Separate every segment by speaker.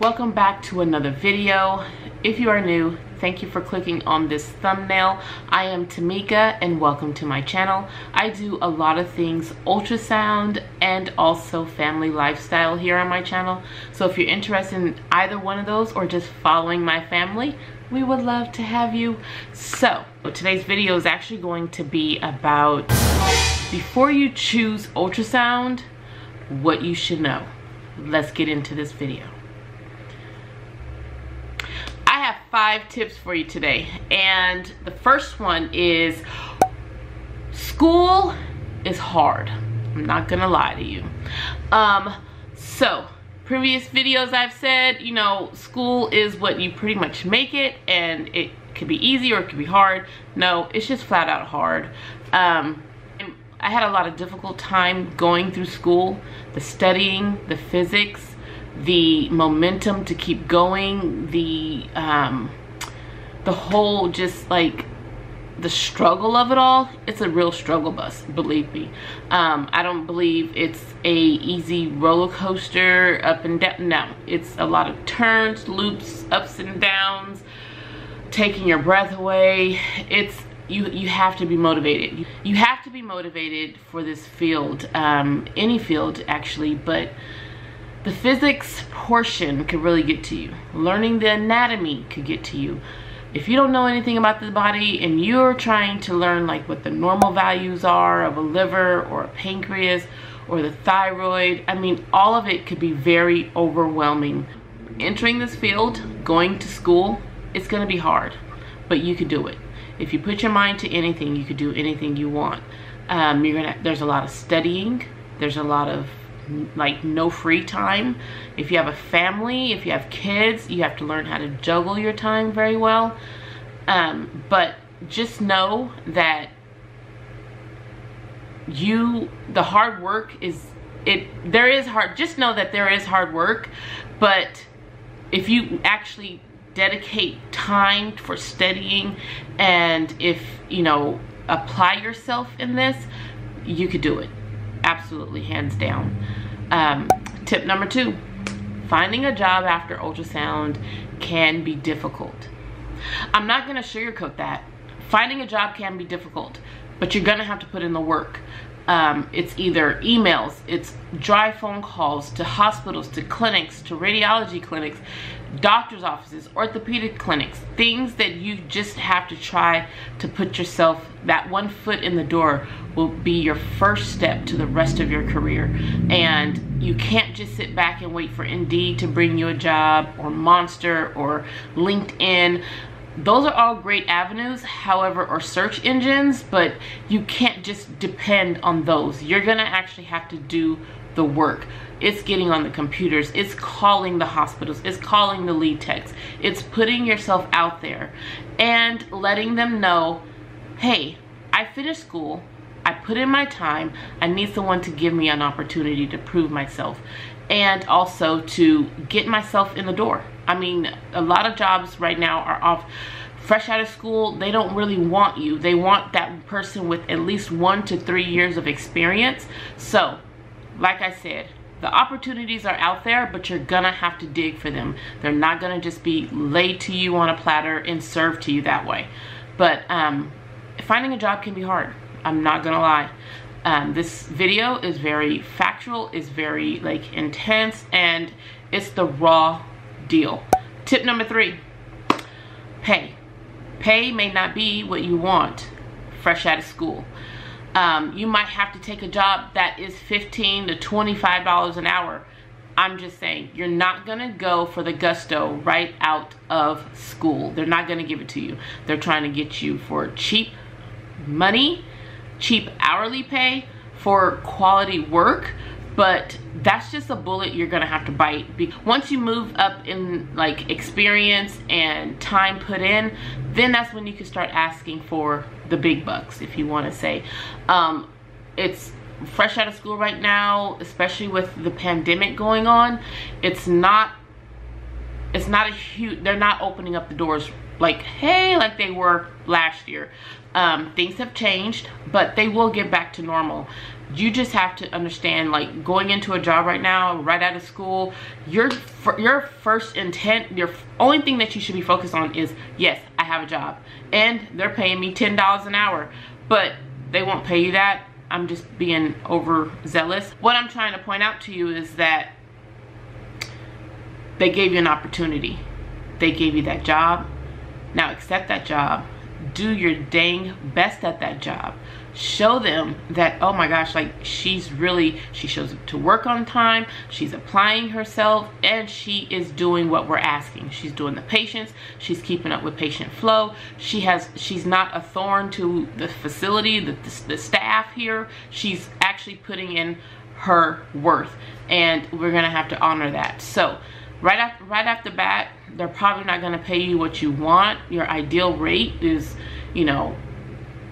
Speaker 1: welcome back to another video. If you are new thank you for clicking on this thumbnail. I am tamika and welcome to my channel. I do a lot of things ultrasound and also family lifestyle here on my channel. So if you're interested in either one of those or just following my family we would love to have you. So today's video is actually going to be about before you choose ultrasound what you should know. Let's get into this video. I have five tips for you today. And the first one is school is hard. I'm not gonna lie to you. Um, so previous videos I've said, you know, school is what you pretty much make it and it could be easy or it could be hard. No, it's just flat out hard. Um, I had a lot of difficult time going through school, the studying, the physics, the momentum to keep going, the um, the whole just like the struggle of it all. It's a real struggle bus, believe me. Um, I don't believe it's a easy roller coaster up and down. No, it's a lot of turns, loops, ups and downs, taking your breath away. It's you you have to be motivated you have to be motivated for this field um, any field actually but the physics portion could really get to you learning the anatomy could get to you if you don't know anything about the body and you're trying to learn like what the normal values are of a liver or a pancreas or the thyroid i mean all of it could be very overwhelming entering this field going to school it's going to be hard but you can do it if you put your mind to anything, you could do anything you want. Um, you're gonna. There's a lot of studying. There's a lot of like no free time. If you have a family, if you have kids, you have to learn how to juggle your time very well. Um, but just know that you, the hard work is, it, there is hard, just know that there is hard work, but if you actually dedicate time for studying and if you know apply yourself in this you could do it absolutely hands down. Um, tip number two finding a job after ultrasound can be difficult. I'm not going to sugarcoat that. Finding a job can be difficult but you're going to have to put in the work. Um, it's either emails, it's dry phone calls to hospitals, to clinics, to radiology clinics, doctor's offices, orthopedic clinics, things that you just have to try to put yourself, that one foot in the door will be your first step to the rest of your career. And you can't just sit back and wait for Indeed to bring you a job or Monster or LinkedIn. Those are all great avenues however or search engines but you can't just depend on those. You're gonna actually have to do the work it's getting on the computers it's calling the hospitals it's calling the lead techs it's putting yourself out there and letting them know hey i finished school I put in my time. I need someone to give me an opportunity to prove myself and also to get myself in the door. I mean, a lot of jobs right now are off fresh out of school. They don't really want you. They want that person with at least one to three years of experience. So, like I said, the opportunities are out there, but you're gonna have to dig for them. They're not gonna just be laid to you on a platter and served to you that way. But um, finding a job can be hard. I'm not gonna lie. Um, this video is very factual, is very like intense, and it's the raw deal. Tip number three, pay. Pay may not be what you want fresh out of school. Um, you might have to take a job that is 15 to $25 an hour. I'm just saying, you're not gonna go for the gusto right out of school. They're not gonna give it to you. They're trying to get you for cheap money cheap hourly pay for quality work but that's just a bullet you're gonna have to bite. Once you move up in like experience and time put in then that's when you can start asking for the big bucks if you want to say. Um, it's fresh out of school right now especially with the pandemic going on. It's not it's not a huge they're not opening up the doors like hey like they were last year. Um, things have changed, but they will get back to normal. You just have to understand, like going into a job right now, right out of school, your your first intent, your only thing that you should be focused on is, yes, I have a job, and they're paying me ten dollars an hour, but they won't pay you that. I'm just being overzealous. What I'm trying to point out to you is that they gave you an opportunity. They gave you that job. Now accept that job. Do your dang best at that job. Show them that, oh my gosh, like she's really, she shows up to work on time, she's applying herself, and she is doing what we're asking. She's doing the patients, she's keeping up with patient flow. She has, she's not a thorn to the facility, the, the, the staff here. She's actually putting in her worth, and we're gonna have to honor that. So, right after right off the bat they're probably not to pay you what you want your ideal rate is you know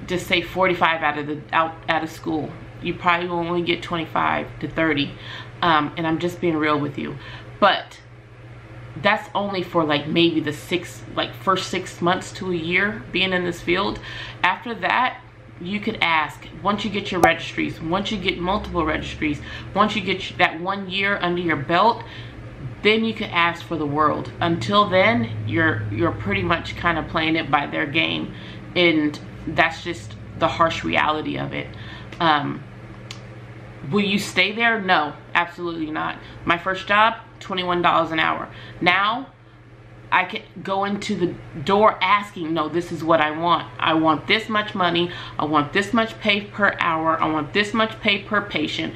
Speaker 1: just say 45 out of the out out of school. You probably will only get 25 to 30 um, and i'm just being real with you. But that's only for like maybe the six like first six months to a year being in this field. After that you could ask. Once you get your registries once you get multiple registries once you get that one year under your belt then you can ask for the world. Until then, you're you're pretty much kind of playing it by their game, and that's just the harsh reality of it. Um, will you stay there? No, absolutely not. My first job, $21 an hour. Now, I can go into the door asking, no, this is what I want. I want this much money. I want this much pay per hour. I want this much pay per patient.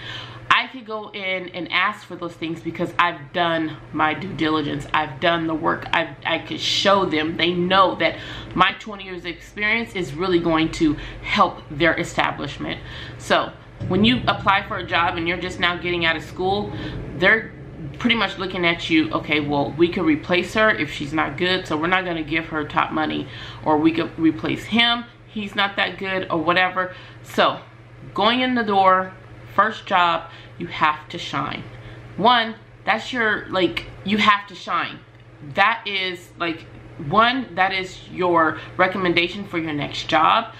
Speaker 1: I could go in and ask for those things because I've done my due diligence. I've done the work. I've, I could show them. They know that my 20 years of experience is really going to help their establishment. So when you apply for a job and you're just now getting out of school, they're pretty much looking at you, okay, well, we could replace her if she's not good, so we're not gonna give her top money, or we could replace him, he's not that good, or whatever. So, going in the door, first job, you have to shine. One, that's your, like, you have to shine. That is, like, one, that is your recommendation for your next job.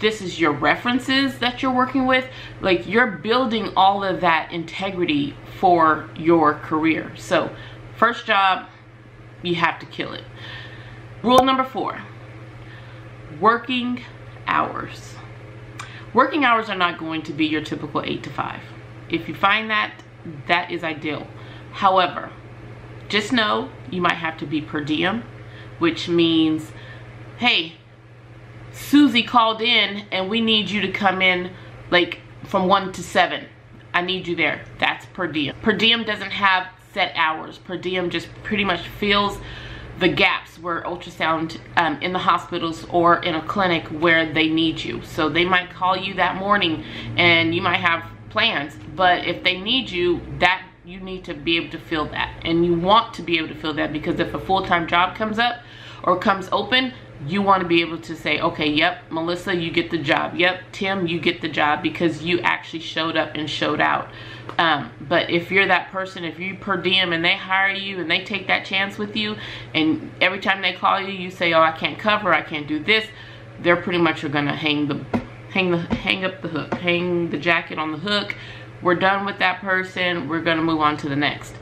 Speaker 1: This is your references that you're working with. Like, you're building all of that integrity for your career. So, first job, you have to kill it. Rule number four, working hours. Working hours are not going to be your typical 8 to 5. If you find that, that is ideal. However, just know you might have to be per diem, which means, hey, Susie called in and we need you to come in like from 1 to 7. I need you there. That's per diem. Per diem doesn't have set hours. Per diem just pretty much fills the gaps where ultrasound um, in the hospitals or in a clinic where they need you. So they might call you that morning and you might have plans, but if they need you, that you need to be able to fill that. And you want to be able to fill that because if a full-time job comes up or comes open, you want to be able to say, okay, yep, Melissa, you get the job. Yep, Tim, you get the job because you actually showed up and showed out. Um, but if you're that person, if you per diem and they hire you and they take that chance with you, and every time they call you, you say, oh, I can't cover, I can't do this, they're pretty much are gonna hang the hang the hang up the hook, hang the jacket on the hook. We're done with that person. We're gonna move on to the next.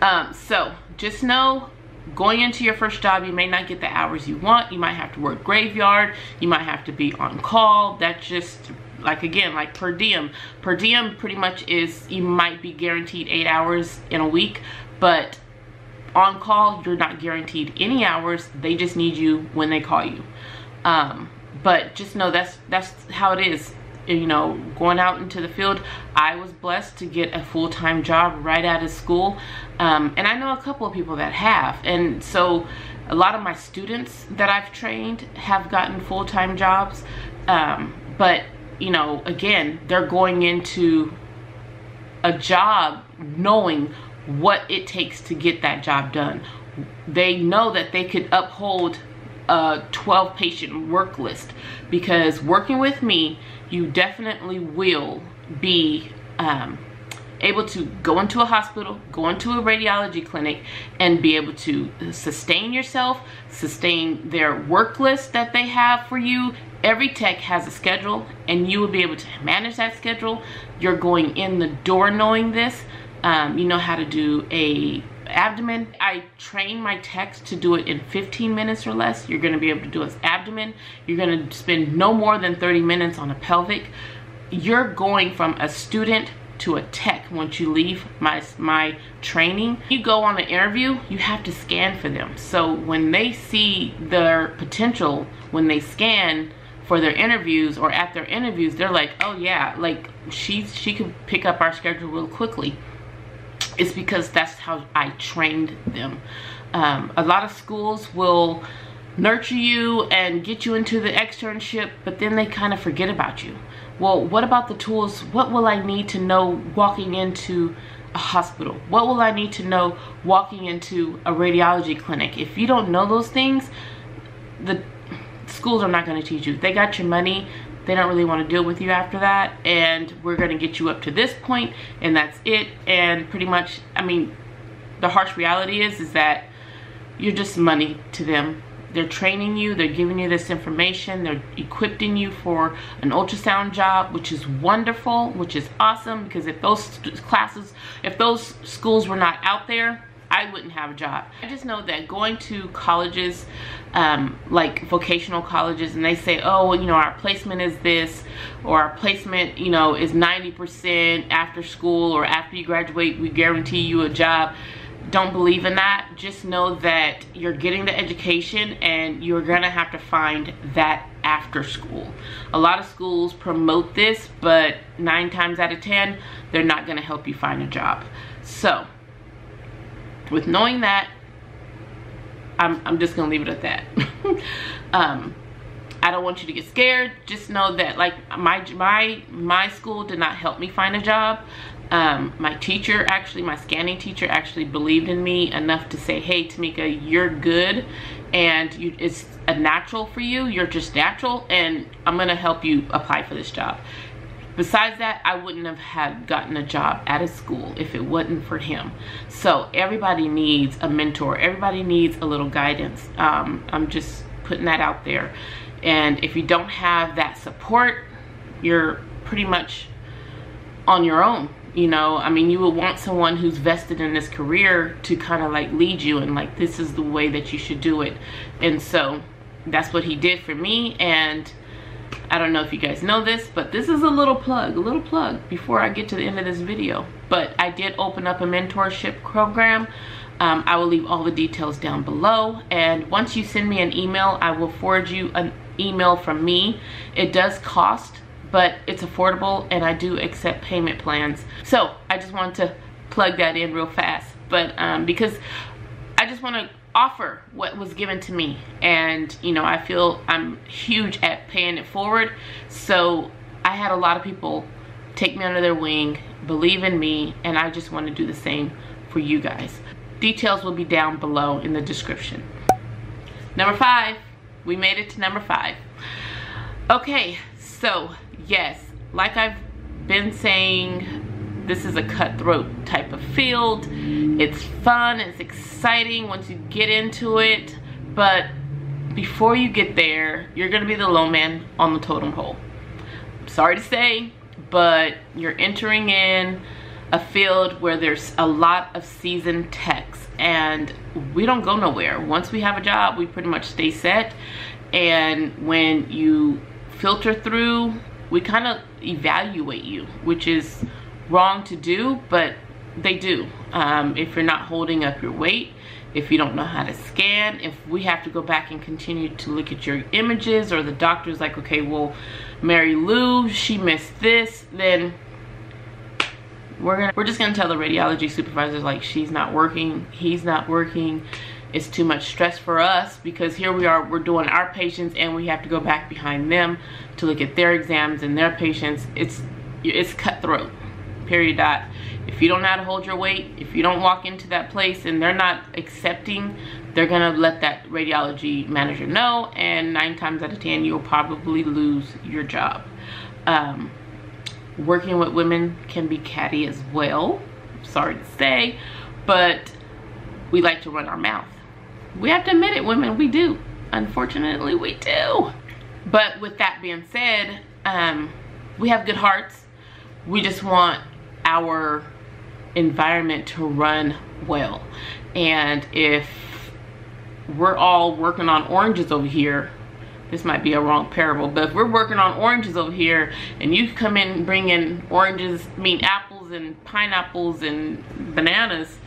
Speaker 1: Um, so just know going into your first job, you may not get the hours you want. You might have to work graveyard. You might have to be on call. That's just like again like per diem per diem pretty much is you might be guaranteed eight hours in a week but on call you're not guaranteed any hours they just need you when they call you um, but just know that's that's how it is. You know going out into the field i was blessed to get a full-time job right out of school. Um, and i know a couple of people that have. And so a lot of my students that i've trained have gotten full-time jobs. Um, but you know, again, they're going into a job knowing what it takes to get that job done. They know that they could uphold a 12 patient work list because working with me, you definitely will be um, able to go into a hospital, go into a radiology clinic, and be able to sustain yourself, sustain their work list that they have for you, every tech has a schedule and you will be able to manage that schedule. You're going in the door knowing this. Um, you know how to do a abdomen. I train my techs to do it in 15 minutes or less. You're gonna be able to do an abdomen. You're gonna spend no more than 30 minutes on a pelvic. You're going from a student to a tech once you leave my my training you go on an interview you have to scan for them so when they see their potential when they scan for their interviews or at their interviews they're like oh yeah like she's she could pick up our schedule real quickly it's because that's how I trained them um, a lot of schools will nurture you and get you into the externship but then they kind of forget about you well what about the tools what will I need to know walking into a hospital what will I need to know walking into a radiology clinic if you don't know those things the schools are not going to teach you. They got your money. They don't really want to deal with you after that. And we're going to get you up to this point and that's it. And pretty much, I mean, the harsh reality is, is that you're just money to them. They're training you, they're giving you this information, they're equipping you for an ultrasound job, which is wonderful, which is awesome because if those classes, if those schools were not out there, I wouldn't have a job. I just know that going to colleges, um, like vocational colleges, and they say, oh, you know, our placement is this, or our placement, you know, is 90% after school, or after you graduate, we guarantee you a job. Don't believe in that. Just know that you're getting the education and you're gonna have to find that after school. A lot of schools promote this, but nine times out of 10, they're not gonna help you find a job. So, with knowing that, I'm, I'm just gonna leave it at that. um, I don't want you to get scared. Just know that like my my my school did not help me find a job. Um, my teacher actually, my scanning teacher actually believed in me enough to say, hey Tamika, you're good and you, it's a natural for you. You're just natural and I'm gonna help you apply for this job. Besides that, I wouldn't have had gotten a job at a school if it wasn't for him. So everybody needs a mentor. Everybody needs a little guidance. Um, I'm just putting that out there. And if you don't have that support, you're pretty much on your own. You know, I mean, you would want someone who's vested in this career to kind of like lead you and like, this is the way that you should do it. And so that's what he did for me. And I don't know if you guys know this, but this is a little plug, a little plug before I get to the end of this video. But I did open up a mentorship program. Um, I will leave all the details down below. And once you send me an email, I will forward you an email from me. It does cost, but it's affordable and I do accept payment plans. So I just want to plug that in real fast. But um, because I just want to offer what was given to me. And you know I feel I'm huge at paying it forward. So I had a lot of people take me under their wing believe in me and I just want to do the same for you guys. Details will be down below in the description. Number five we made it to number five. Okay so yes like I've been saying this is a cutthroat type of field. It's fun, it's exciting once you get into it, but before you get there, you're gonna be the low man on the totem pole. Sorry to say, but you're entering in a field where there's a lot of seasoned techs and we don't go nowhere. Once we have a job, we pretty much stay set. And when you filter through, we kind of evaluate you, which is wrong to do, but they do. Um, if you're not holding up your weight, if you don't know how to scan, if we have to go back and continue to look at your images or the doctor's like, okay, well, Mary Lou, she missed this, then we're gonna we're just gonna tell the radiology supervisors like she's not working, he's not working, it's too much stress for us because here we are, we're doing our patients and we have to go back behind them to look at their exams and their patients. It's it's cutthroat period dot if you don't know how to hold your weight if you don't walk into that place and they're not accepting they're gonna let that radiology manager know and nine times out of ten you'll probably lose your job. Um, working with women can be catty as well. Sorry to say but we like to run our mouth. We have to admit it women we do. Unfortunately we do. But with that being said, um, we have good hearts. We just want our environment to run well. And if we're all working on oranges over here, this might be a wrong parable, but if we're working on oranges over here and you come in bringing oranges, I mean apples and pineapples and bananas,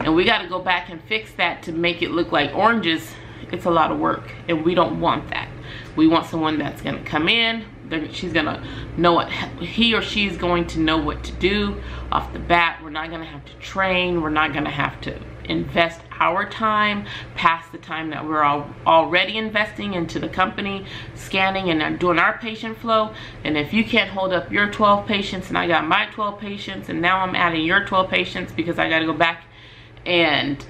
Speaker 1: and we got to go back and fix that to make it look like oranges, it's a lot of work and we don't want that. We want someone that's going to come in, she's gonna know what he or she is going to know what to do off the bat. We're not gonna have to train. We're not gonna have to invest our time past the time that we're all already investing into the company scanning and uh, doing our patient flow. And if you can't hold up your 12 patients and I got my 12 patients and now I'm adding your 12 patients because I got to go back and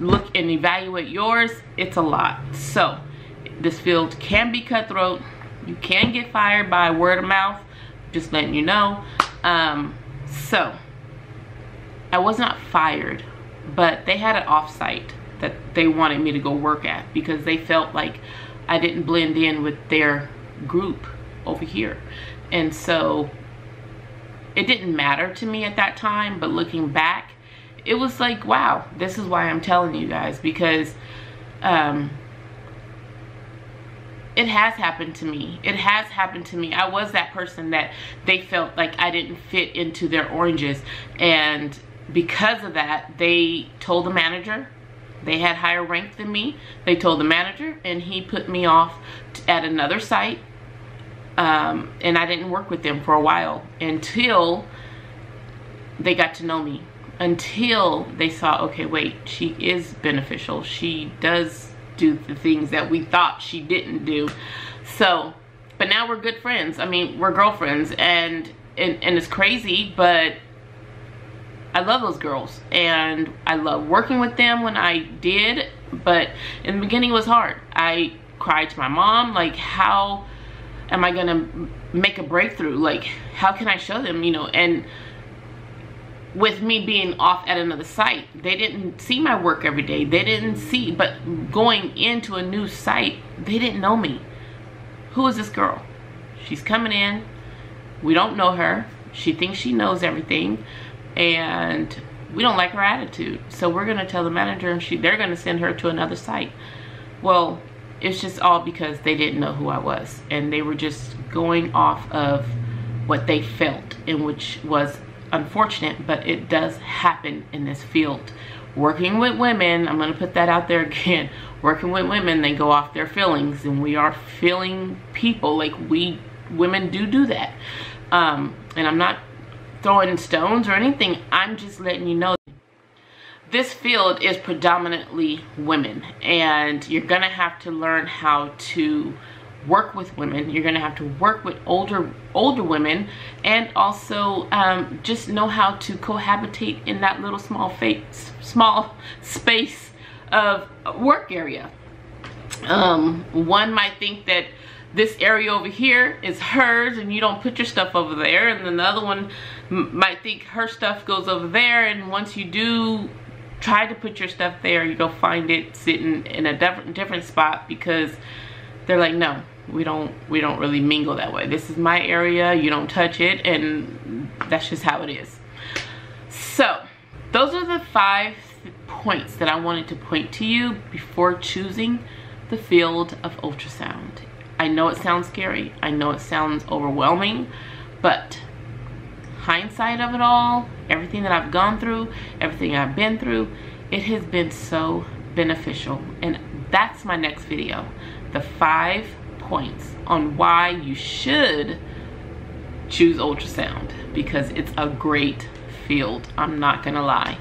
Speaker 1: look and evaluate yours it's a lot. So this field can be cutthroat you can get fired by word of mouth just letting you know. Um, so I was not fired but they had an offsite that they wanted me to go work at because they felt like I didn't blend in with their group over here. And so it didn't matter to me at that time but looking back it was like wow this is why I'm telling you guys because um, it has happened to me. It has happened to me. I was that person that they felt like i didn't fit into their oranges. And because of that they told the manager. They had higher rank than me. They told the manager and he put me off at another site um, and i didn't work with them for a while until they got to know me. Until they saw okay wait she is beneficial. She does do the things that we thought she didn't do. So, but now we're good friends. I mean, we're girlfriends and, and, and it's crazy, but I love those girls and I love working with them when I did, but in the beginning it was hard. I cried to my mom, like how am I gonna make a breakthrough? Like how can I show them, you know, and with me being off at another site. They didn't see my work every day. They didn't see but going into a new site they didn't know me. Who is this girl? She's coming in. We don't know her. She thinks she knows everything and we don't like her attitude. So we're gonna tell the manager and she they're gonna send her to another site. Well it's just all because they didn't know who I was and they were just going off of what they felt and which was unfortunate, but it does happen in this field. Working with women, I'm gonna put that out there again, working with women, they go off their feelings and we are feeling people, like we, women do do that. Um, and I'm not throwing stones or anything, I'm just letting you know this field is predominantly women and you're gonna have to learn how to work with women. You're going to have to work with older older women and also um, just know how to cohabitate in that little small face small space of work area. Um, one might think that this area over here is hers and you don't put your stuff over there and then the other one might think her stuff goes over there and once you do try to put your stuff there you go find it sitting in a different spot because they're like no we don't we don't really mingle that way. This is my area you don't touch it and that's just how it is. So those are the five points that I wanted to point to you before choosing the field of ultrasound. I know it sounds scary I know it sounds overwhelming but hindsight of it all everything that I've gone through everything I've been through it has been so beneficial. And that's my next video the five points on why you should choose ultrasound because it's a great field i'm not gonna lie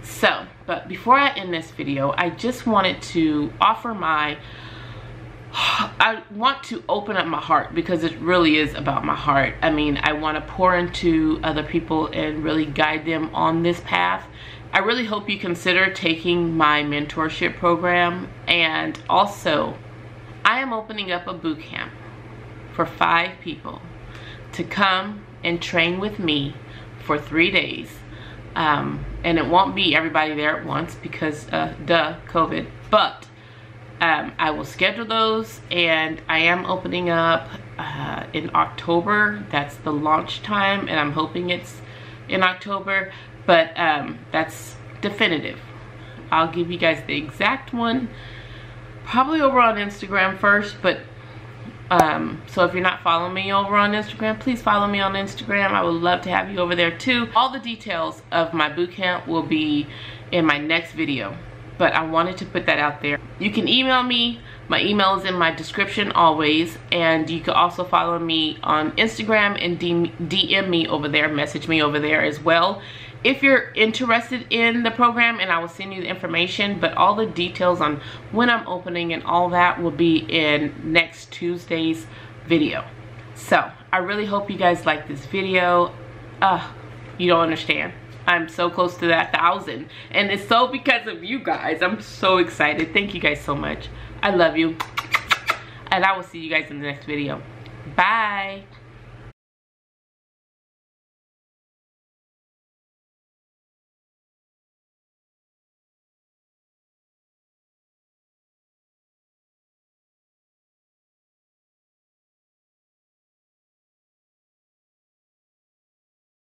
Speaker 1: so but before i end this video i just wanted to offer my I want to open up my heart because it really is about my heart. I mean, I want to pour into other people and really guide them on this path. I really hope you consider taking my mentorship program and also I am opening up a boot camp for five people to come and train with me for three days. Um, and it won't be everybody there at once because uh, duh, COVID. But um, I will schedule those and I am opening up uh, in October. That's the launch time and I'm hoping it's in October, but um, that's definitive. I'll give you guys the exact one probably over on Instagram first, but um, so if you're not following me over on Instagram, please follow me on Instagram. I would love to have you over there too. All the details of my bootcamp will be in my next video, but I wanted to put that out there. You can email me. My email is in my description always, and you can also follow me on Instagram and DM me over there, message me over there as well if you're interested in the program and I will send you the information but all the details on when I'm opening and all that will be in next Tuesday's video. So I really hope you guys like this video. Uh you don't understand. I'm so close to that thousand. And it's so because of you guys. I'm so excited. Thank you guys so much. I love you. And I will see you guys in the next video. Bye